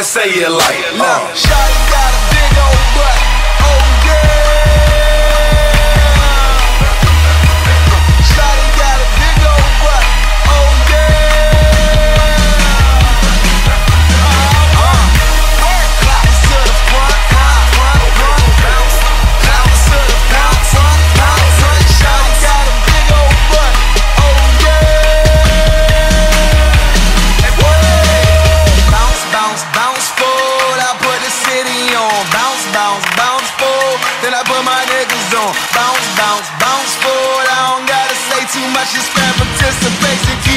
and say it like. Look, Shawty got a big old butt. much as participation.